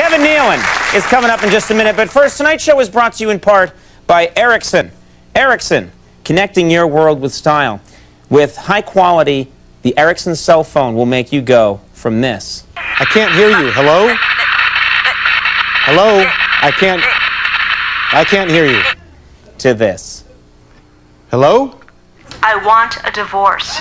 Kevin Nealon is coming up in just a minute. But first, tonight's show is brought to you in part by Ericsson. Ericsson, connecting your world with style. With high quality, the Ericsson cell phone will make you go from this. I can't hear you. Hello? Hello? I can't. I can't hear you. To this. Hello? I want a divorce.